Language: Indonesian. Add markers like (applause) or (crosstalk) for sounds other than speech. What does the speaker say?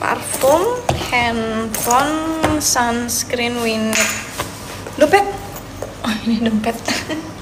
parfum handphone sunscreen winnet dompet. Oh ini dompet. (laughs)